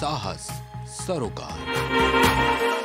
साहस सरोकार।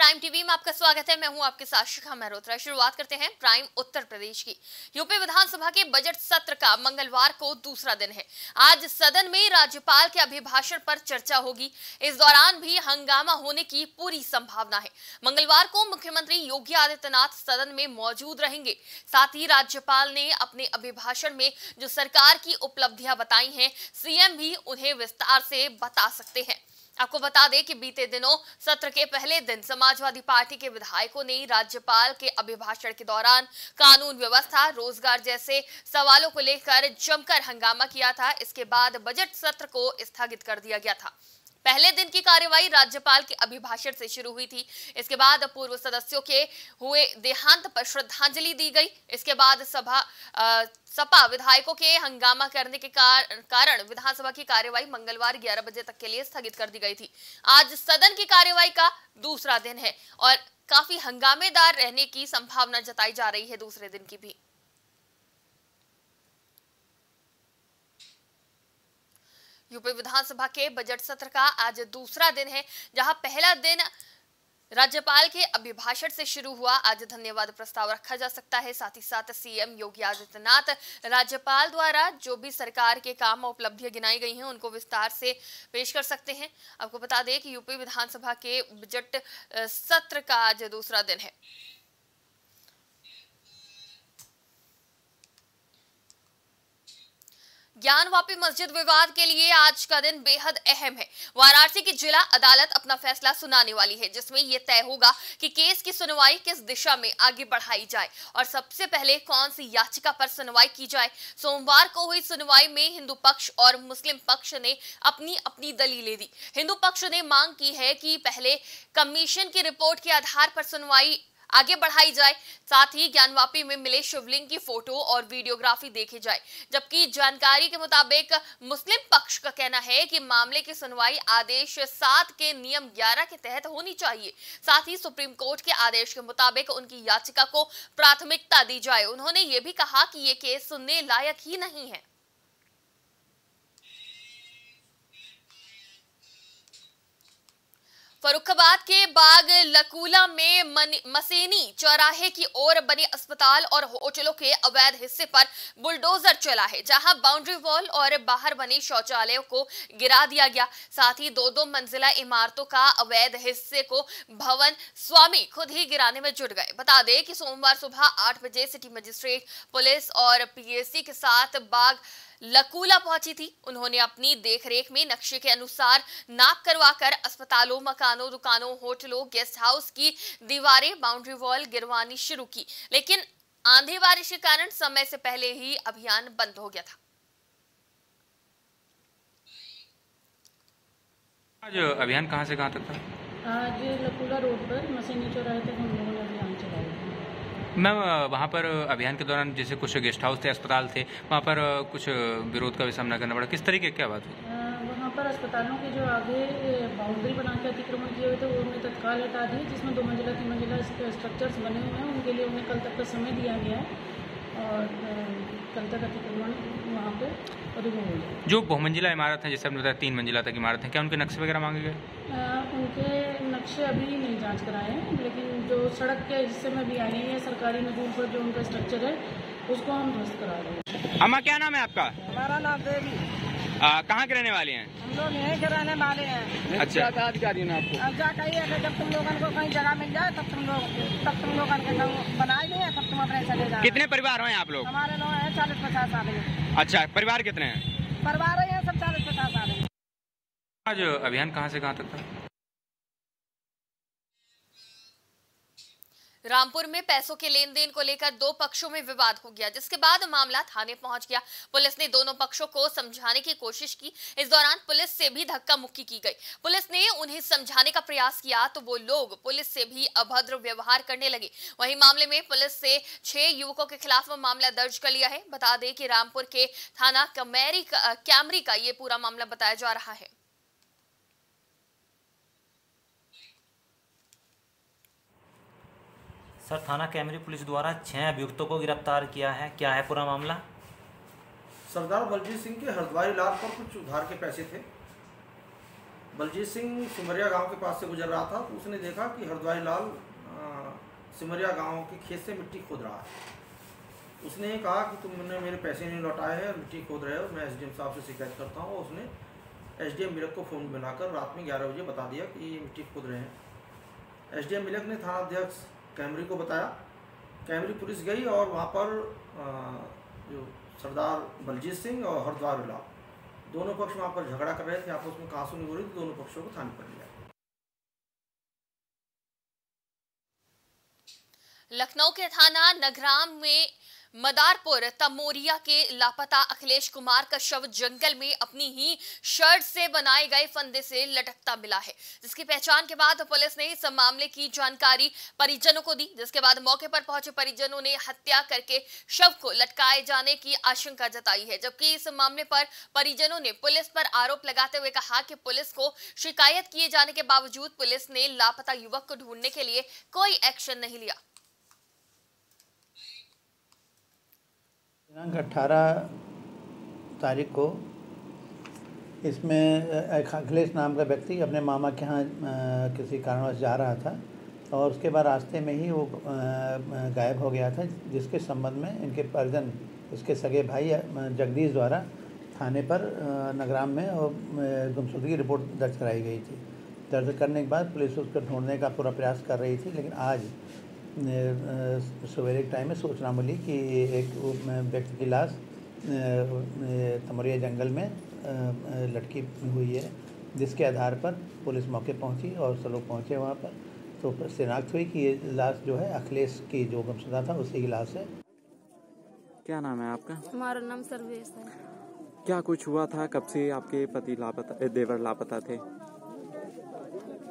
Prime TV में आपका स्वागत है। मैं हूँ आपके साथ शिखा मेहरोत्रा शुरुआत करते हैं प्राइम उत्तर प्रदेश की। यूपी विधानसभा के बजट सत्र का मंगलवार को दूसरा दिन है। आज सदन में राज्यपाल के अभिभाषण पर चर्चा होगी। इस दौरान भी हंगामा होने की पूरी संभावना है। मंगलवार को मुख्यमंत्री योगी आदित्यनाथ सदन में मौजूद रहेंगे। साथ ही राज्यपाल ने अपने अभिभाषण में जो सरकार की उपलब्धियाँ बताई है, सीएम भी उन्हें विस्तार से बता सकते हैं। आपको बता दें कि बीते दिनों सत्र के पहले दिन समाजवादी पार्टी के विधायकों ने राज्यपाल के अभिभाषण के दौरान कानून व्यवस्था, रोज़गार जैसे सवालों को लेकर जमकर हंगामा किया था। इसके बाद बजट सत्र को स्थगित कर दिया गया था। पहले दिन की कार्यवाही राज्यपाल के अभिभाषण से शुरू हुई थी। इसके बाद पूर्व सदस्यों के हुए देहांत पर श्रद्धांजलि दी गई। इसके बाद सभा अ, सपा विधायकों के हंगामा करने के कार, कारण विधानसभा की कार्यवाही मंगलवार 11 बजे तक के लिए स्थगित कर दी गई थी। आज सदन की कार्यवाही का दूसरा दिन है और काफ़ी हंगामेदार रहने की संभावना जताई जा रही है दूसरे दिन की भी। यूपी विधानसभा के बजट सत्र का आज दूसरा दिन है, जहाँ पहला दिन राज्यपाल के अभिभाषण से शुरू हुआ। आज धन्यवाद प्रस्ताव रखा जा सकता है। साथ ही साथ सीएम योगी आदित्यनाथ राज्यपाल द्वारा जो भी सरकार के काम और उपलब्धियाँ गिनाई गई हैं, उनको विस्तार से पेश कर सकते हैं। आपको बता दें कि यूपी विधानसभा के बजट सत्र का आज दूसरा दिन है। ज्ञानवापी मस्जिद विवाद के लिए आज का दिन बेहद अहम है। वाराणसी की जिला अदालत अपना फैसला सुनाने वाली है, जिसमें यह तय होगा कि केस की सुनवाई किस दिशा में आगे बढ़ाई जाए और सबसे पहले कौन सी याचिका पर सुनवाई की जाए। सोमवार को हुई सुनवाई में हिंदू पक्ष और मुस्लिम पक्ष ने अपनी अपनी दलीलें दी। हिंदू पक्ष ने मांग की है कि पहले कमीशन की रिपोर्ट के आधार पर सुनवाई आगे बढ़ाई जाए। साथ ही ज्ञानवापी में मिले शिवलिंग की फ़ोटो और वीडियोग्राफी देखी जाए, जबकि जानकारी के मुताबिक मुस्लिम पक्ष का कहना है कि मामले की सुनवाई आदेश सात के नियम 11 के तहत होनी चाहिए। साथ ही सुप्रीम कोर्ट के आदेश के मुताबिक उनकी याचिका को प्राथमिकता दी जाए। उन्होंने ये भी कहा कि ये केस सुनने लायक ही नहीं है। फरुखाबाद के बाग लकूला में मन, मसेनी चौराहे की ओर बने अस्पताल और होटलों के अवैध हिस्से पर बुलडोजर चला है जहाँ बाउंड्री वॉल और बाहर बने शौचालयों को गिरा दिया गया। साथ ही दो दो मंजिला इमारतों का अवैध हिस्से को भवन स्वामी खुद ही गिराने में जुट गए। बता दें कि सोमवार सुबह आठ बजे सिटी मजिस्ट्रेट पुलिस और पीएससी के साथ बाग लकूला पहुँची थी। उन्होंने अपनी देखरेख में नक्शे के अनुसार नाप करवाकर अस्पतालों मकानों दुकानों होटलों गेस्ट हाउस की दीवारें बाउंड्री वॉल गिरवानी शुरू की। लेकिन आंधी बारिश के कारण समय से पहले ही अभियान बंद हो गया था। आज अभियान कहाँ से कहाँ तक था? आज लकुला रोड पर मसीनी चौराहे तक हम लोगों ने अभियान चलाया था मैम वहाँ पर अभियान के दौरान जैसे कुछ गेस्ट हाउस थे, अस्पताल थे, वहाँ पर कुछ विरोध का भी सामना करना पड़ा। किस तरीके क्या बात हुई? वहाँ पर अस्पतालों के जो आगे बाउंड्री बना के अतिक्रमण किए हुए थे, वो उन्हें तत्काल हटा दिए, जिसमें दो मंजिला, तीन मंजिला स्ट्रक्चर्स बने हुए हैं। उनके लिए उन्हें कल तक का समय दिया गया है। और कल तक अतिक्रमण वहाँ पे रिमूव हो जाए जो बहुमंजिला इमारत है जैसे आपने बताया तीन मंजिला तक इमारत है क्या उनके नक्शे वगैरह मांगे गए? उनके नक्शे अभी नहीं जाँच कराए हैं लेकिन जो सड़क के हिस्से में भी आई है सरकारी नजूर पर जो उनका स्ट्रक्चर है उसको हम ध्वस्त करा रहे हैं। अम्मा क्या नाम है आपका? हमारा नाम देवी। कहाँ के रहने वाले हैं? हम लोग यहीं के रहने वाले हैं। अच्छा। अधिकारी ने आपको? अब जा कहिए कि जब तुम लोगों को कहीं जगह मिल जाए तब तुम लोग तब तुम लोगों के बनाए है तब तुम अपने चले जाओ। कितने परिवार हैं आप लोग? हमारे लोग हैं चालीस पचास आदमी। अच्छा परिवार कितने हैं? परिवार है सब चालीस पचास आदमी आज अभियान कहाँ से कहाँ तक था? रामपुर में पैसों के लेन देन को लेकर दो पक्षों में विवाद हो गया, जिसके बाद मामला थाने पहुँच गया। पुलिस ने दोनों पक्षों को समझाने की कोशिश की। इस दौरान पुलिस से भी धक्का मुक्की की गई। पुलिस ने उन्हें समझाने का प्रयास किया तो वो लोग पुलिस से भी अभद्र व्यवहार करने लगे। वहीं मामले में पुलिस से छह युवकों के खिलाफ मामला दर्ज कर लिया है। बता दें कि रामपुर के थाना कमेरी कैमरी का ये पूरा मामला बताया जा रहा है। सर, थाना कैमरी पुलिस द्वारा छह अभियुक्तों को गिरफ़्तार किया है। क्या है पूरा मामला? सरदार बलजीत सिंह के हरद्वारी लाल पर कुछ उधार के पैसे थे। बलजीत सिंह सिमरिया गाँव के पास से गुजर रहा था तो उसने देखा कि हरद्वारी लाल सिमरिया गाँव के खेत से मिट्टी खोद रहा है। उसने कहा कि तुमने मेरे पैसे नहीं लौटाए हैं, मिट्टी खोद रहे हो, मैं एसडीएम साहब से शिकायत करता हूँ। उसने एसडीएम मिलक को फ़ोन बनाकर रात में ग्यारह बजे बता दिया कि ये मिट्टी खोद रहे हैं। एसडीएम मिलक ने थाना अध्यक्ष कैमरी को बताया। कैमरी पुलिस गई और वहाँ पर जो सरदार बलजीत सिंह और हरद्वार लाल दोनों पक्ष वहाँ पर झगड़ा कर रहे थे, आपस में कहाँ सुनी हो रही थी, दोनों पक्षों को थाने पर लिया लखनऊ के थाना नगराम में मदारपुर, तमोरिया के लापता अखिलेश कुमार का शव जंगल में अपनी ही शर्ट से बनाए गए फंदे से लटकता मिला है। जिसकी पहचान के बाद पुलिस ने इस मामले की जानकारी परिजनों को दी। जिसके बाद मौके पर पहुँचे परिजनों ने हत्या करके शव को लटकाए जाने की आशंका जताई है। जबकि इस मामले पर परिजनों ने पुलिस पर आरोप लगाते हुए कहा कि पुलिस को शिकायत किए जाने के बावजूद पुलिस ने लापता युवक को ढूँढने के लिए कोई एक्शन नहीं लिया। दिनांक अट्ठारह तारीख को इसमें एक अखिलेश नाम का व्यक्ति अपने मामा के यहाँ किसी कारणवश जा रहा था और उसके बाद रास्ते में ही वो गायब हो गया था, जिसके संबंध में इनके परिजन इसके सगे भाई जगदीश द्वारा थाने पर नगराम में और गुमशुदगी रिपोर्ट दर्ज कराई गई थी। दर्ज करने के बाद पुलिस उसको ढूँढने का पूरा प्रयास कर रही थी, लेकिन आज सवेरे के टाइम में सूचना मिली कि एक व्यक्ति की लाश तमरिया जंगल में लटकी हुई है जिसके आधार पर पुलिस मौके पहुँची और सब लोग पहुँचे वहाँ पर। तो शिनाख्त हुई कि ये लाश जो है अखिलेश की जो गमशुदा था उसी की लाश है। क्या नाम है आपका? हमारा नाम सर्वेश है। क्या कुछ हुआ था? कब से आपके पति लापता देवर लापता थे?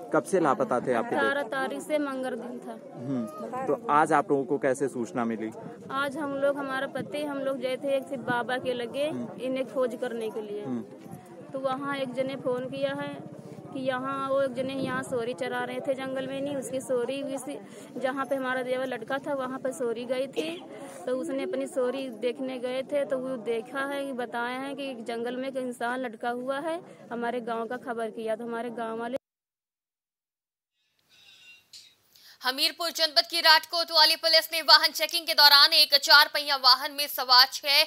कब से लापता थे आपके अठारह तारीख से मंगल दिन था। हम्म, तो आज आप लोगों को कैसे सूचना मिली? आज हम लोग हमारा पति हम लोग गए थे एक बाबा के लगे इन्हें खोज करने के लिए। हम्म, तो वहाँ एक जने फ़ोन किया है कि यहाँ वो एक जने यहाँ सोरी चरा रहे थे जंगल में नहीं उसकी सोरी जहाँ पे हमारा देवर लड़का था वहाँ पर सोरी गई थी। तो उसने अपनी सोरी देखने गए थे तो वो देखा है कि बताया है कि जंगल में एक इंसान लटका हुआ है हमारे गाँव का खबर किया। तो हमारे गाँव वाले हमीरपुर जनपद की राजकोट कोतवाली पुलिस ने वाहन चेकिंग के दौरान एक चार पहिया वाहन में सवार छह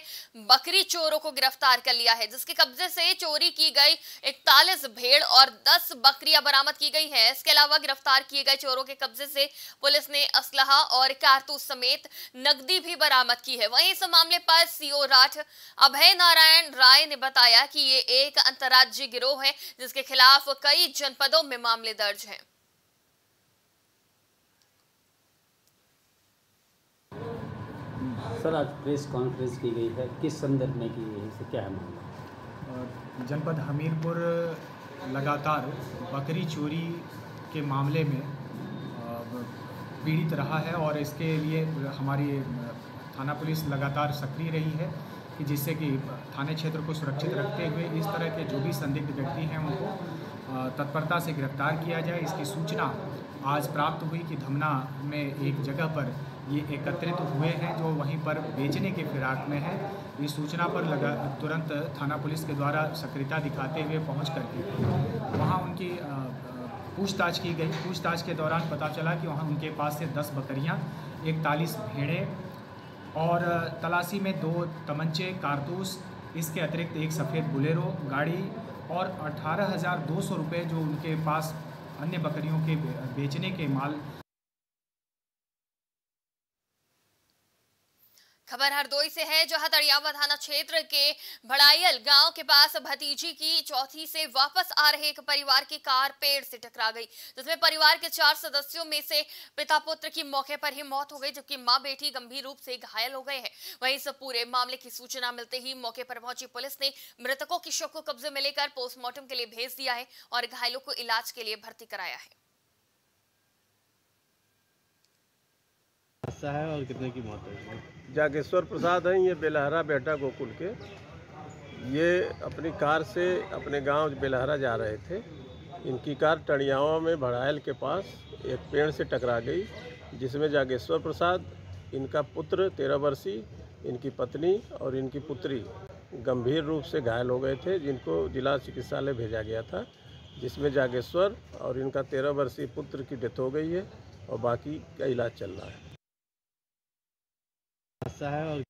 बकरी चोरों को गिरफ़्तार कर लिया है, जिसके कब्जे से चोरी की गई इकतालीस भेड़ और दस बकरियाँ बरामद की गई हैं। इसके अलावा गिरफ़्तार किए गए चोरों के कब्जे से पुलिस ने असलहा और कारतूस समेत नकदी भी बरामद की है। वहीं इस मामले पर सीओ राठ अभय नारायण राय ने बताया कि ये एक अंतर्राज्यीय गिरोह है, जिसके खिलाफ कई जनपदों में मामले दर्ज हैं। सर, आज प्रेस कॉन्फ्रेंस की गई है। किस संदर्भ में की गई है? इससे क्या है? मामला जनपद हमीरपुर लगातार बकरी चोरी के मामले में पीड़ित रहा है और इसके लिए हमारी थाना पुलिस लगातार सक्रिय रही है कि जिससे कि थाने क्षेत्र को सुरक्षित रखते हुए इस तरह के जो भी संदिग्ध व्यक्ति हैं उनको तत्परता से गिरफ़्तार किया जाए। इसकी सूचना आज प्राप्त हुई कि धमना में एक जगह पर ये एकत्रित हुए हैं, जो वहीं पर बेचने के फिराक में हैं। इस सूचना पर लगा, तुरंत थाना पुलिस के द्वारा सक्रियता दिखाते हुए पहुँच करके वहाँ उनकी पूछताछ की गई। पूछताछ के दौरान पता चला कि वहाँ उनके पास से दस बकरियाँ इकतालीस भेड़ें और तलाशी में दो तमंचे, कारतूस, इसके अतिरिक्त एक सफ़ेद बुलेरो, गाड़ी और अठारह हज़ार दो सौ रुपये जो उनके पास अन्य बकरियों के बेचने के माल खबर हरदोई से है जहाँ तड़ियावा थाना क्षेत्र के भड़ाइल गाँव के पास भतीजी की चौथी से वापस आ रहे एक परिवार की कार पेड़ से टकरा गई। जिसमें परिवार के चार सदस्यों में से पिता पुत्र की मौके पर ही मौत हो गई, जबकि माँ बेटी गंभीर रूप से घायल हो गए हैं। वहीं इस पूरे मामले की सूचना मिलते ही मौके पर पहुँची पुलिस ने मृतकों की शव को कब्जे में लेकर पोस्टमार्टम के लिए भेज दिया है और घायलों को इलाज के लिए भर्ती कराया है। है और कितने की मौत हुई जागेश्वर प्रसाद हैं, ये बेलहरा बेटा गोकुल के। ये अपनी कार से अपने गाँव बेलहरा जा रहे थे। इनकी कार टणियावा में भड़ायल के पास एक पेड़ से टकरा गई, जिसमें जागेश्वर प्रसाद, इनका पुत्र तेरह वर्षीय, इनकी पत्नी और इनकी पुत्री गंभीर रूप से घायल हो गए थे, जिनको जिला चिकित्सालय भेजा गया था, जिसमें जागेश्वर और इनका तेरह वर्षीय पुत्र की डेथ हो गई है और बाकी का इलाज चल रहा है। हादसा है और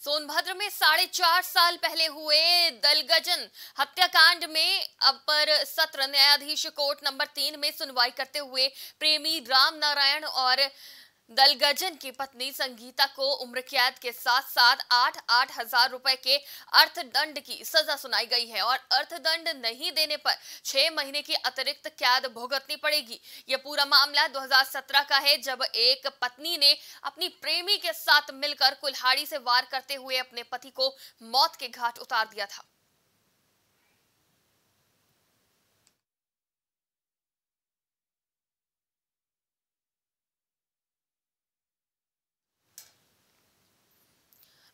सोनभद्र में साढ़े चार साल पहले हुए दलगजन हत्याकांड में अपर सत्र न्यायाधीश कोर्ट नंबर तीन में सुनवाई करते हुए प्रेमी राम नारायण और दलगजन की पत्नी संगीता को उम्र कैद के साथ साथ आठ आठ हज़ार रुपए के अर्थदंड की सजा सुनाई गई है और अर्थदंड नहीं देने पर छह महीने की अतिरिक्त कैद भुगतनी पड़ेगी। यह पूरा मामला 2017 का है, जब एक पत्नी ने अपनी प्रेमी के साथ मिलकर कुल्हाड़ी से वार करते हुए अपने पति को मौत के घाट उतार दिया था।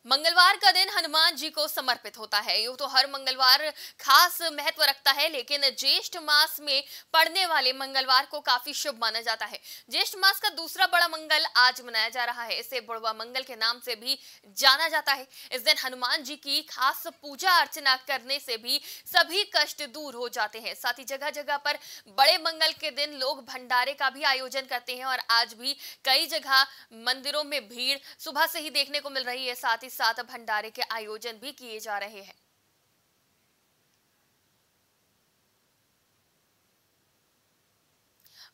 मंगलवार का दिन हनुमान जी को समर्पित होता है। यूँ तो हर मंगलवार खास महत्व रखता है, लेकिन ज्येष्ठ मास में पड़ने वाले मंगलवार को काफ़ी शुभ माना जाता है। ज्येष्ठ मास का दूसरा बड़ा मंगल आज मनाया जा रहा है। इसे बुढ़वा मंगल के नाम से भी जाना जाता है। इस दिन हनुमान जी की खास पूजा अर्चना करने से भी सभी कष्ट दूर हो जाते हैं। साथ ही जगह जगह पर बड़े मंगल के दिन लोग भंडारे का भी आयोजन करते हैं और आज भी कई जगह मंदिरों में भीड़ सुबह से ही देखने को मिल रही है। साथ ही साथ भंडारे के आयोजन भी किए जा रहे हैं।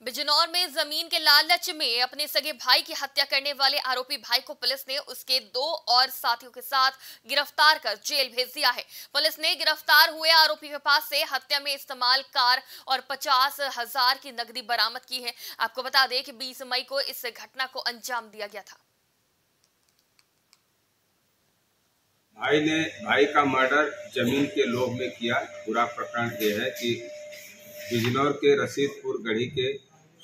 बिजनौर में ज़मीन के लालच में अपने सगे भाई की हत्या करने वाले आरोपी भाई को पुलिस ने उसके दो और साथियों के साथ गिरफ़्तार कर जेल भेज दिया है। पुलिस ने गिरफ़्तार हुए आरोपी के पास से हत्या में इस्तेमाल कार और पचास हज़ार की नकदी बरामद की है। आपको बता दें कि 20 मई को इस घटना को अंजाम दिया गया था। भाई ने, भाई का मर्डर ज़मीन के लोभ में किया। पूरा प्रकरण ये है कि बिजनौर के रसीदपुर गढ़ी के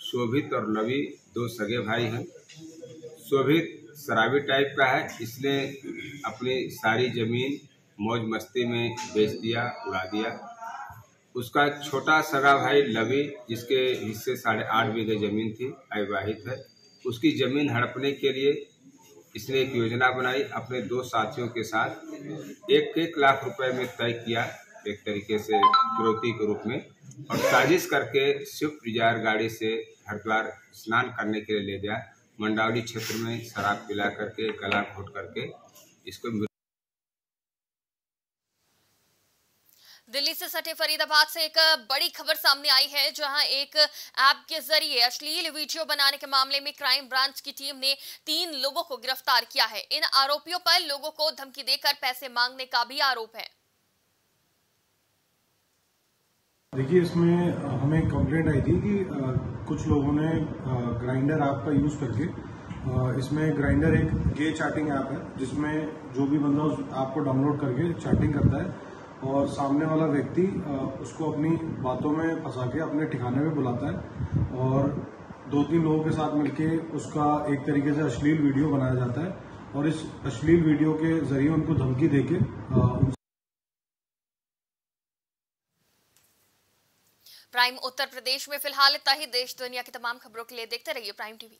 शोभित और लवी दो सगे भाई हैं। शोभित शराबी टाइप का है, इसने अपनी सारी ज़मीन मौज मस्ती में बेच दिया, उड़ा दिया। उसका छोटा सगा भाई लवी जिसके हिस्से साढ़े आठ बीघे ज़मीन थी, अविवाहित है। उसकी ज़मीन हड़पने के लिए इसने एक योजना बनाई, अपने दो साथियों के साथ एक एक लाख रुपए में तय किया एक तरीके से फिरौती के रूप में और साजिश करके स्विफ्ट डिज़ायर गाड़ी से हरिद्वार स्नान करने के लिए ले गया। मंडावली क्षेत्र में शराब पिला करके, गला घोट करके इसको दिल्ली से सटे फरीदाबाद से एक बड़ी खबर सामने आई है, जहाँ एक ऐप के ज़रिए अश्लील वीडियो बनाने के मामले में क्राइम ब्रांच की टीम ने तीन लोगों को गिरफ़्तार किया है। इन आरोपियों पर लोगों को धमकी देकर पैसे मांगने का भी आरोप है। देखिए, इसमें हमें कंप्लेंट आई थी कि कुछ लोगों ने ग्राइंडर ऐप का यूज़ करके इसमें ग्राइंडर एक गे चैटिंग ऐप है, जिसमें जो भी बंदा उस ऐप को डाउनलोड करके चैटिंग करता है और सामने वाला व्यक्ति उसको अपनी बातों में फंसा के अपने ठिकाने में बुलाता है और दो तीन लोगों के साथ मिलके उसका एक तरीके से अश्लील वीडियो बनाया जाता है और इस अश्लील वीडियो के ज़रिए उनको धमकी देके प्राइम उत्तर प्रदेश में फ़िलहाल इतना ही। देश दुनिया की तमाम खबरों के लिए देखते रहिए प्राइम टीवी।